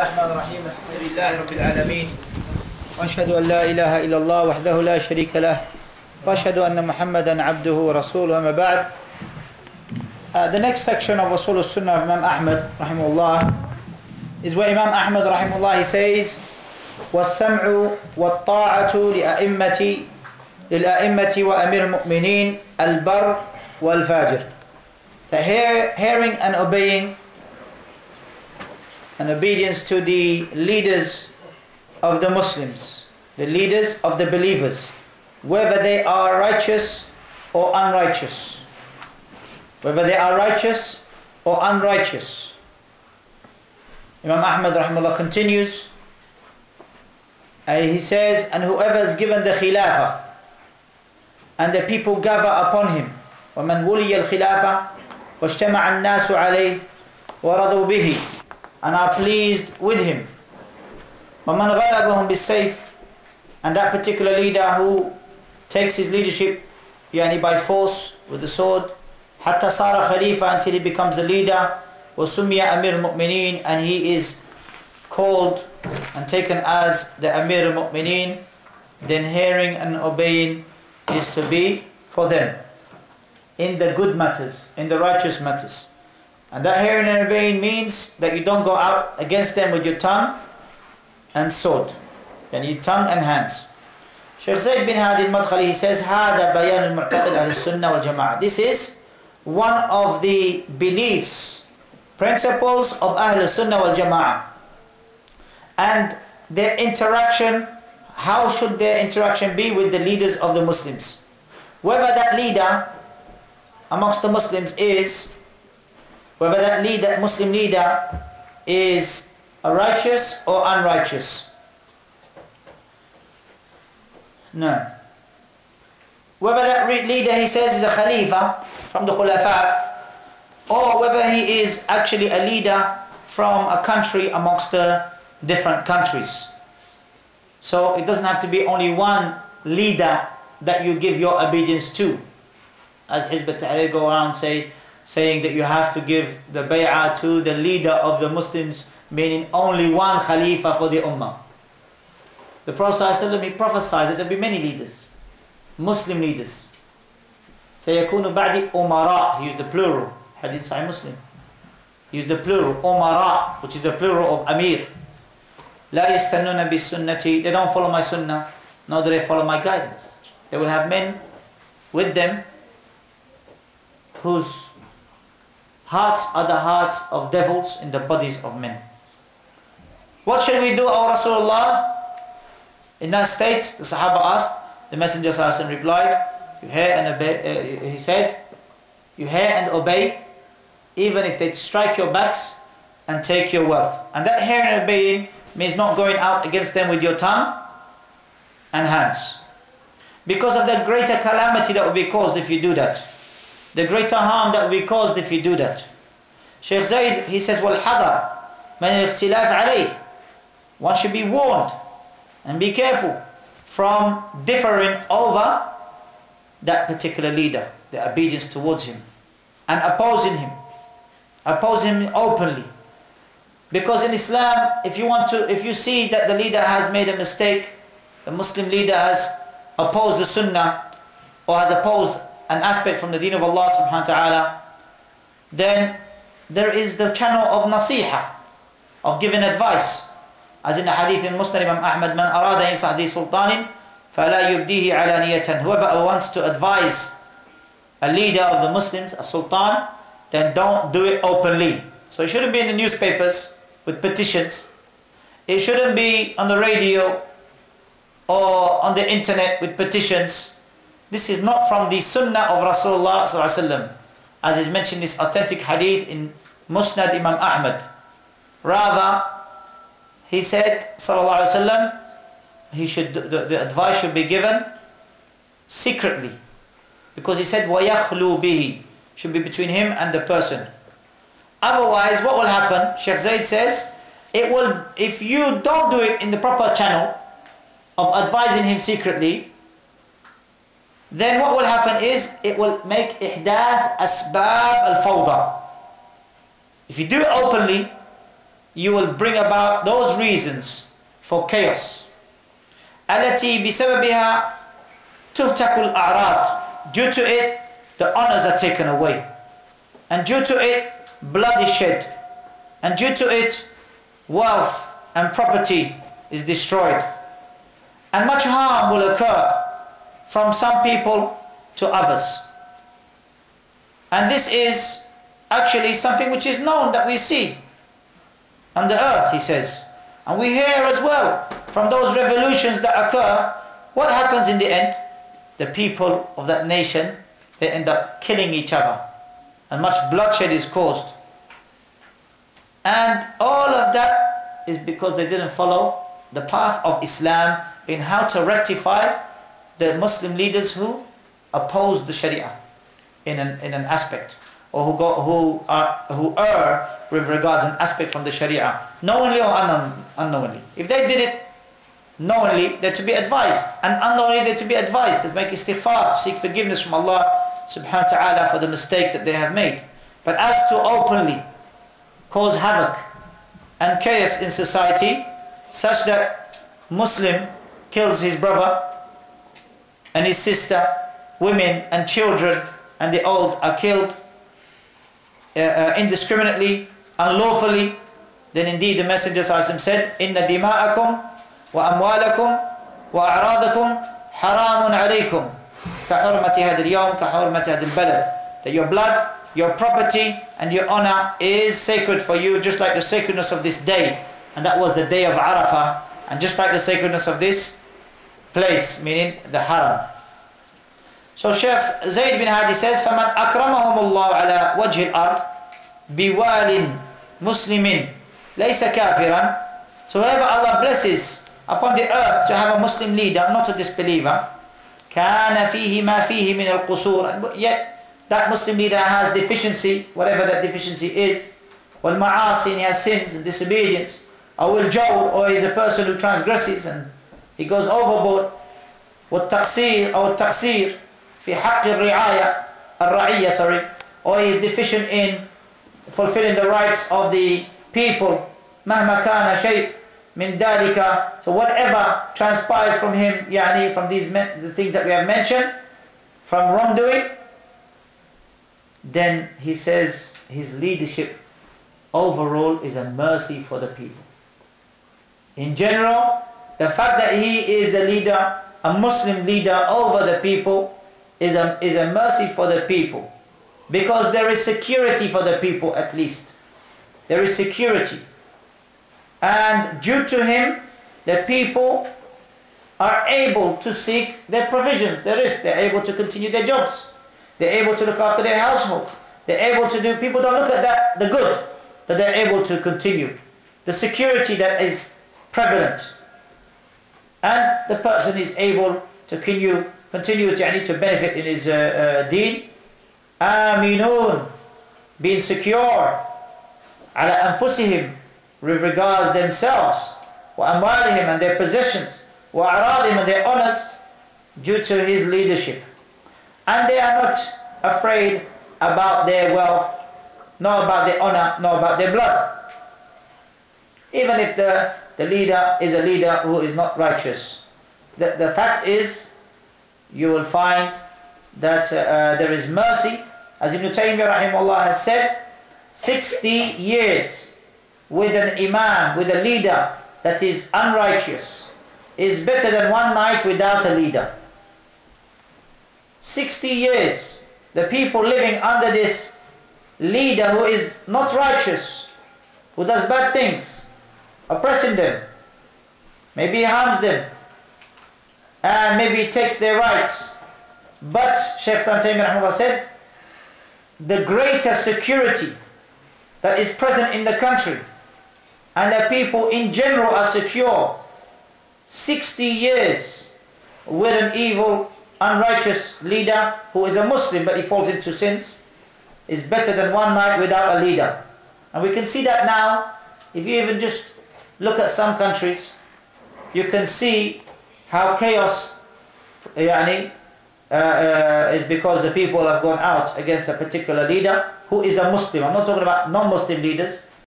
الرحمن الرحيم. الحمد لله رب العالمين. وأشهد أن لا إله إلا الله وحده لا شريك له. وأشهد أن محمدا عبده ورسوله. أما بعد uh, the next section of Usul al-Sunnah of Imam Ahmad rahimahullah is where Imam Ahmad rahimahullah he says والسمع والطاعة لأئمة للأئمة وأمير المؤمنين البر والفاجر the hear, hearing and obeying and obedience to the leaders of the Muslims, the leaders of the believers, whether they are righteous or unrighteous. Whether they are righteous or unrighteous. Imam Ahmad rahimahullah continues, and he says, and whoever is given the khilafah, and the people gather upon him, ومن ولي الخلافة واجتمع الناس عليه ورضوا به and are pleased with him. وَمَنْ غَلَبَهُمْ بِالسَّيْفِ And that particular leader who takes his leadership yani by force with the sword حتى صار خليفة until he becomes the leader وسمي أمير المؤمنين and he is called and taken as the Amir al-Mu'mineen then hearing and obeying is to be for them in the good matters, in the righteous matters. And that hearing and obeying means that you don't go out against them with your tongue and sword. And your tongue and hands. Sheikh Zayd bin Hadi al-Madkhali he says هذا بيان المعتقد أهل السنة والجماعة. This is one of the beliefs, principles of Ahl Sunnah wal Jama'ah. And their interaction, how should their interaction be with the leaders of the Muslims? Whether that leader amongst the Muslims is whether that leader, Muslim leader uh, is a righteous or unrighteous. No. Whether that leader he says is a Khalifa from the Khulafa or whether he is actually a leader from a country amongst the different countries. So it doesn't have to be only one leader that you give your obedience to. As Hizb ut-Tahrir go around say, saying that you have to give the bay'ah to the leader of the Muslims, meaning only one Khalifa for the Ummah. The Prophet ﷺ, he prophesied that there will be many leaders, Muslim leaders. سيكون بعد أمراء, he used the plural, Hadith Sahih Muslim. He used the plural, أمراء, which is the plural of Amir. لا يستنون بسنتي, they don't follow my sunnah, nor do they follow my guidance. They will have men with them whose hearts are the hearts of devils in the bodies of men. What shall we do, O Rasulullah? In that state, the Sahaba asked, the Messenger replied, You hear and obey, uh, he said, You hear and obey, even if they strike your backs and take your wealth. And that hearing and obeying means not going out against them with your tongue and hands. Because of the greater calamity that will be caused if you do that the greater harm that will be caused if you do that. Sheikh Zayd, he says, وَالْحَذَرْ مَنْ الْاخْتِلَافِ عَلَيْهِ One should be warned and be careful from differing over that particular leader, the obedience towards him, and opposing him, opposing him openly. Because in Islam, if you want to, if you see that the leader has made a mistake, the Muslim leader has opposed the Sunnah or has opposed an aspect from the deen of Allah subhanahu wa ta'ala, then there is the channel of nasiha, of giving advice. As in the hadith in Muslim Imam Ahmad, man arada ينصح ذي سلطان فلا يبديه علانية. Whoever wants to advise a leader of the Muslims, a sultan, then don't do it openly. So it shouldn't be in the newspapers with petitions. It shouldn't be on the radio or on the internet with petitions. This is not from the sunnah of Rasulullah as is mentioned in this authentic hadith in Musnad Imam Ahmad. Rather, he said, sallallahu he should the, the advice should be given secretly, because he said وَيَخْلُو بِهِ should be between him and the person. Otherwise, what will happen? Sheikh Zaid says, it will if you don't do it in the proper channel of advising him secretly, then what will happen is it will make ihdath asbab al-fawda. If you do it openly, you will bring about those reasons for chaos التي بسببها تهتك الأعراض due to it the honors are taken away and due to it blood is shed and due to it wealth and property is destroyed and much harm will occur from some people to others and this is actually something which is known that we see on the earth, he says. And we hear as well from those revolutions that occur, what happens in the end? The people of that nation, they end up killing each other. And much bloodshed is caused. And all of that is because they didn't follow the path of Islam in how to rectify the Muslim leaders who oppose the Sharia in an, in an aspect or who, go, who, are, who err with regards an aspect from the Sharia, knowingly or unknown, unknowingly. If they did it knowingly, they're to be advised, and unknowingly they're to be advised to make istighfar, seek forgiveness from Allah subhanahu wa ta'ala for the mistake that they have made. But as to openly cause havoc and chaos in society, such that Muslim kills his brother and his sister, women and children and the old are killed uh, uh, indiscriminately, unlawfully, then indeed the Messenger said, Inna dima'akum wa amwalakum wa a'radakum haramun alaykum كحرمة هذا اليوم كحرمة هذا البلد that your blood, your property and your honor is sacred for you just like the sacredness of this day and that was the day of Arafah and just like the sacredness of this place meaning the haram so Sheikh Zayd bin Hadi says, فَمَنْ أَكْرَمَهُمُ اللَّهُ عَلَى وَجْهِ الْأَرْضِ بِوَالٍ مُسْلِمٍ لَيْسَ كَافِرًا So whoever Allah blesses upon the earth to have a Muslim leader, not a disbeliever, كَانَ فِيهِ مَا فِيهِ مِنَ الْقُصُورِ Yet that Muslim leader has deficiency, whatever that deficiency is, والمعاصي, he has sins and disobedience, or will or is a person who transgresses and he goes overboard, والتقصير أو التقصير في حق الرعاية الرعية sorry or he is deficient in fulfilling the rights of the people مهما كان شيء من ذلك so whatever transpires from him يعني from these the things that we have mentioned from wrongdoing then he says his leadership overall is a mercy for the people in general the fact that he is a leader a Muslim leader over the people is a, is a mercy for the people. Because there is security for the people at least. There is security. And due to him, the people are able to seek their provisions, their rizq. They're able to continue their jobs. They're able to look after their household. They're able to do, people don't look at that, the good, that they're able to continue. The security that is prevalent And the person is able to continue continue to, to benefit in his uh, uh, deen آمنون being secure على أنفسهم with regards themselves وأموالهم and their possessions وأعراضهم and their honors due to his leadership and they are not afraid about their wealth nor about their honor nor about their blood even if the, the leader is a leader who is not righteous the, the fact is you will find that uh, uh, there is mercy. As Ibn Taymiyyah rahimahullah has said, 60 years with an imam, with a leader that is unrighteous, is better than one night without a leader. 60 years, the people living under this leader who is not righteous, who does bad things, oppressing them, maybe harms them, and maybe takes their rights. But Sheikh Taymiyyah said, the greater security that is present in the country and that people in general are secure 60 years with an evil, unrighteous leader who is a Muslim but he falls into sins is better than one night without a leader. And we can see that now if you even just look at some countries you can see how chaos يعني, uh, uh, is because the people have gone out against a particular leader who is a Muslim. I'm not talking about non-Muslim leaders.